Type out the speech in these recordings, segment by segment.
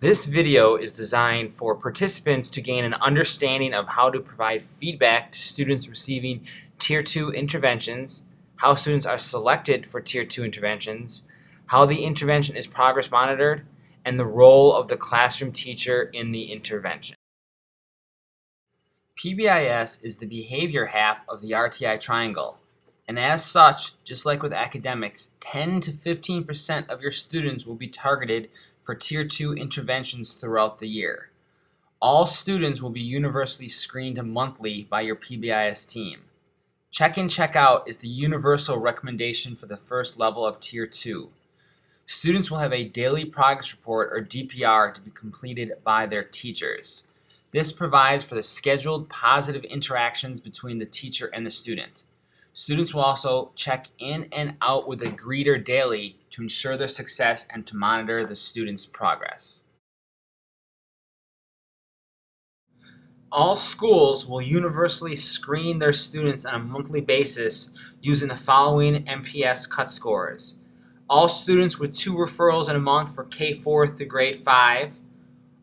This video is designed for participants to gain an understanding of how to provide feedback to students receiving Tier 2 interventions, how students are selected for Tier 2 interventions, how the intervention is progress monitored, and the role of the classroom teacher in the intervention. PBIS is the behavior half of the RTI triangle, and as such, just like with academics, 10 to 15% of your students will be targeted for Tier 2 interventions throughout the year. All students will be universally screened monthly by your PBIS team. Check-in, check-out is the universal recommendation for the first level of Tier 2. Students will have a daily progress report or DPR to be completed by their teachers. This provides for the scheduled positive interactions between the teacher and the student. Students will also check in and out with a greeter daily to ensure their success and to monitor the student's progress. All schools will universally screen their students on a monthly basis using the following MPS cut scores. All students with two referrals in a month for K4 through grade 5,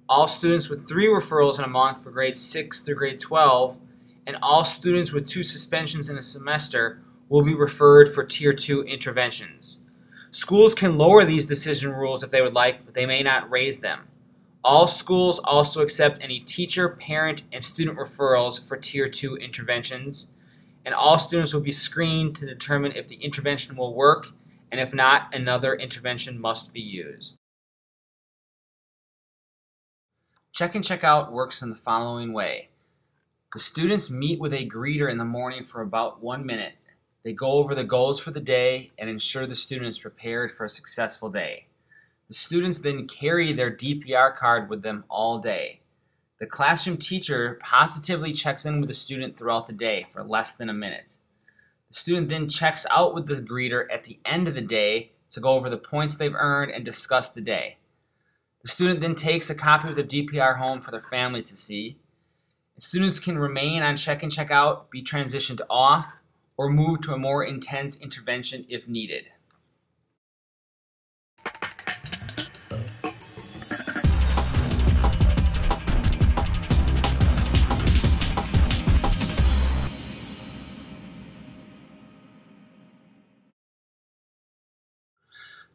all students with three referrals in a month for grade 6 through grade 12, and all students with two suspensions in a semester will be referred for Tier 2 interventions. Schools can lower these decision rules if they would like, but they may not raise them. All schools also accept any teacher, parent, and student referrals for Tier 2 interventions, and all students will be screened to determine if the intervention will work, and if not, another intervention must be used. Check and check-out works in the following way. The students meet with a greeter in the morning for about one minute. They go over the goals for the day and ensure the student is prepared for a successful day. The students then carry their DPR card with them all day. The classroom teacher positively checks in with the student throughout the day for less than a minute. The student then checks out with the greeter at the end of the day to go over the points they've earned and discuss the day. The student then takes a copy of the DPR home for their family to see. Students can remain on check-in, check-out, be transitioned off, or move to a more intense intervention if needed.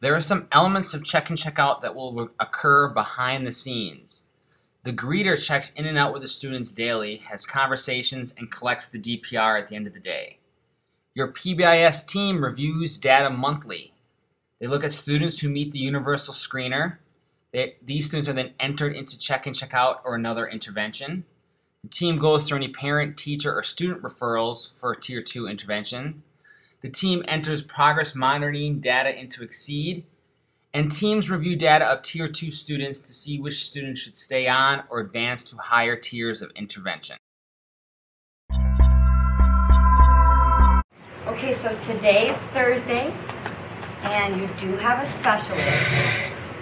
There are some elements of check-in, check-out that will occur behind the scenes. The greeter checks in and out with the students daily, has conversations, and collects the DPR at the end of the day. Your PBIS team reviews data monthly. They look at students who meet the universal screener. They, these students are then entered into check-in, check-out, or another intervention. The team goes through any parent, teacher, or student referrals for Tier 2 intervention. The team enters progress monitoring data into Exceed and teams review data of Tier 2 students to see which students should stay on or advance to higher tiers of intervention. Okay, so today's Thursday, and you do have a specialist.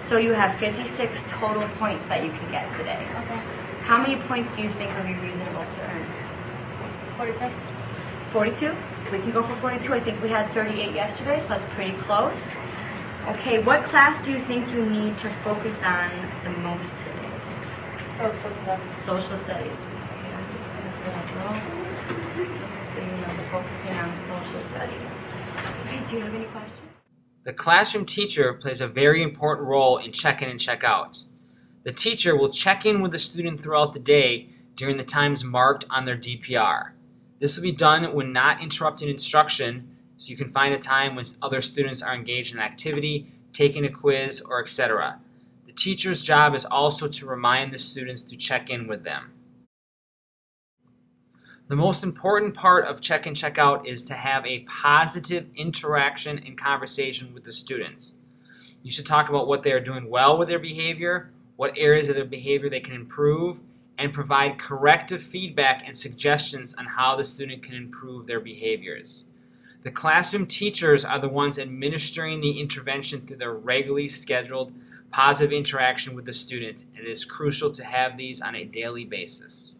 So you have 56 total points that you can get today. Okay. How many points do you think would be reasonable to earn? 45. 42? We can go for 42. I think we had 38 yesterday, so that's pretty close. Okay, what class do you think you need to focus on the most today? Social studies. Social studies. Okay, I'm just gonna put a little, so you know, we're focusing on social studies. Okay, do you have any questions? The classroom teacher plays a very important role in check-in and check-outs. The teacher will check in with the student throughout the day during the times marked on their DPR. This will be done when not interrupting instruction so you can find a time when other students are engaged in activity, taking a quiz, or etc. The teacher's job is also to remind the students to check in with them. The most important part of check in check out is to have a positive interaction and conversation with the students. You should talk about what they are doing well with their behavior, what areas of their behavior they can improve, and provide corrective feedback and suggestions on how the student can improve their behaviors. The classroom teachers are the ones administering the intervention through their regularly scheduled positive interaction with the student. And it is crucial to have these on a daily basis.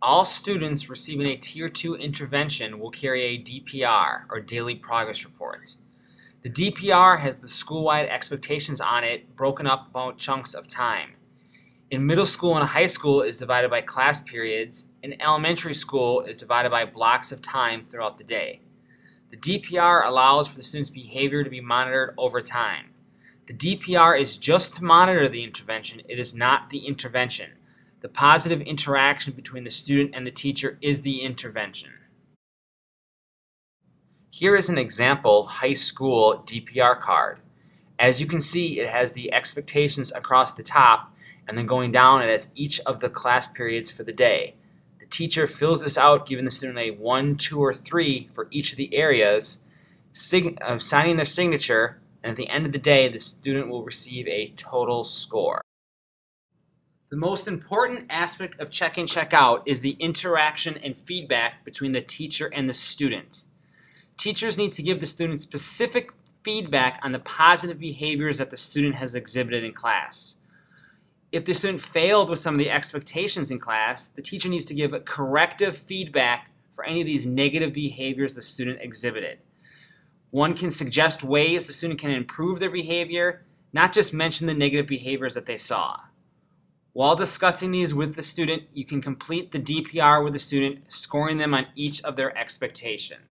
All students receiving a Tier 2 intervention will carry a DPR, or Daily Progress Report. The DPR has the school-wide expectations on it broken up about chunks of time. In middle school and high school is divided by class periods, in elementary school is divided by blocks of time throughout the day. The DPR allows for the student's behavior to be monitored over time. The DPR is just to monitor the intervention, it is not the intervention. The positive interaction between the student and the teacher is the intervention. Here is an example high school DPR card. As you can see, it has the expectations across the top, and then going down, it has each of the class periods for the day. The teacher fills this out, giving the student a 1, 2, or 3 for each of the areas, sig- uh, signing their signature, and at the end of the day, the student will receive a total score. The most important aspect of check in, check out is the interaction and feedback between the teacher and the student. Teachers need to give the student specific feedback on the positive behaviors that the student has exhibited in class. If the student failed with some of the expectations in class, the teacher needs to give corrective feedback for any of these negative behaviors the student exhibited. One can suggest ways the student can improve their behavior, not just mention the negative behaviors that they saw. While discussing these with the student, you can complete the DPR with the student, scoring them on each of their expectations.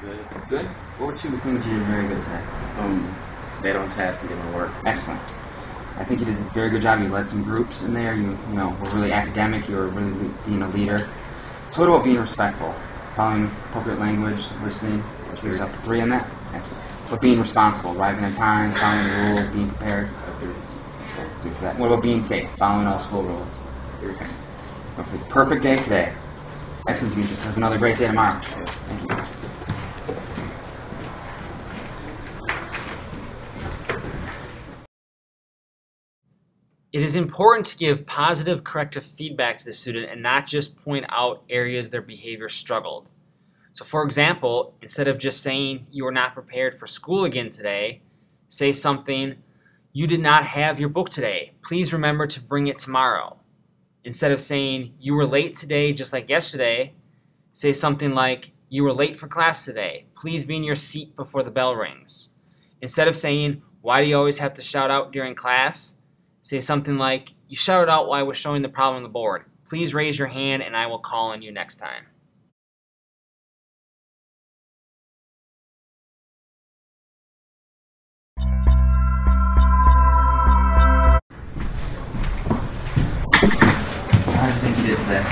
Good. Good? What were two of the things you did very good today? Um, stayed on task and did my work. Excellent. I think you did a very good job. You led some groups in there. You, you know, were really academic. You were really being a leader. So what about being respectful? Following appropriate language, listening, which up three on that. Excellent. But being responsible, arriving on time, following the rules, being prepared. Good for that. What about being safe? Following all school rules. Excellent. Okay, Perfect day today. Excellent, Demetrius. Have another great day tomorrow. Thank you. It is important to give positive corrective feedback to the student and not just point out areas their behavior struggled. So, for example, instead of just saying you were not prepared for school again today, say something, you did not have your book today. Please remember to bring it tomorrow. Instead of saying you were late today just like yesterday, say something like you were late for class today. Please be in your seat before the bell rings. Instead of saying why do you always have to shout out during class, say something like you shouted out while I was showing the problem on the board. Please raise your hand and I will call on you next time. How do you think you did today?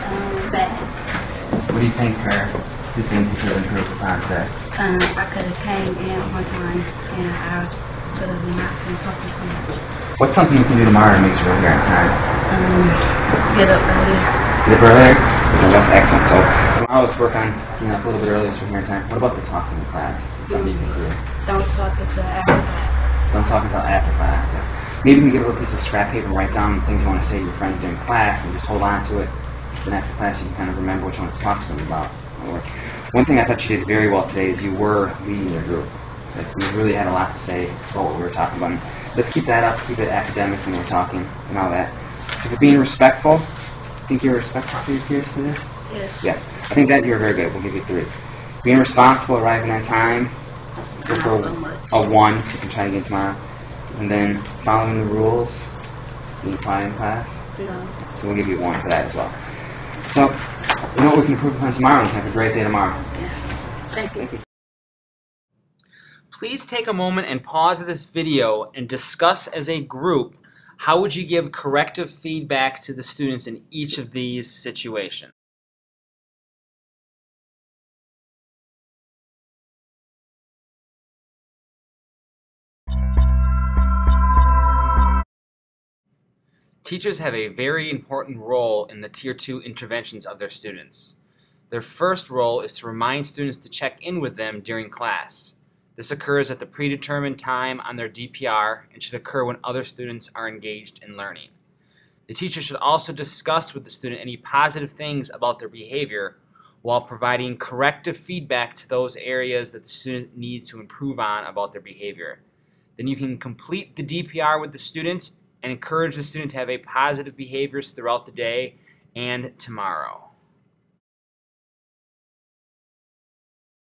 Um, bad. What do you think are the things you could have improved upon today? Um, I could have came in one time and I could have not been talking so much. What's something you can do tomorrow to make sure you're on time? Um, get up early. Get up earlier? That's excellent. So tomorrow let's work on getting up a little bit earlier so we're here on time. What about the talking in class? Something you can do. Don't talk until after class. Don't talk until after class. Maybe you can get a little piece of scrap paper and write down the things you want to say to your friends during class and just hold on to it. Then after class you can kind of remember what you want to talk to them about. Or one thing I thought you did very well today is you were leading your group. Like you really had a lot to say about what we were talking about. Let's keep that up, keep it academic when we're talking and all that. So for being respectful, I think you're respectful to your peers today? Yes. Yeah. I think that you're very good. We'll give you three. Being responsible, arriving on time, Go for much. a one, so you can try again tomorrow. And then following the rules, being quiet in class. No. So we'll give you one for that as well. So, you know what we can improve upon tomorrow and have a great day tomorrow. Yeah. Thank you. Thank you. Please take a moment and pause this video and discuss as a group how would you give corrective feedback to the students in each of these situations. Teachers have a very important role in the Tier 2 interventions of their students. Their first role is to remind students to check in with them during class. This occurs at the predetermined time on their DPR and should occur when other students are engaged in learning. The teacher should also discuss with the student any positive things about their behavior while providing corrective feedback to those areas that the student needs to improve on about their behavior. Then you can complete the DPR with the student and encourage the student to have a positive behaviors throughout the day and tomorrow.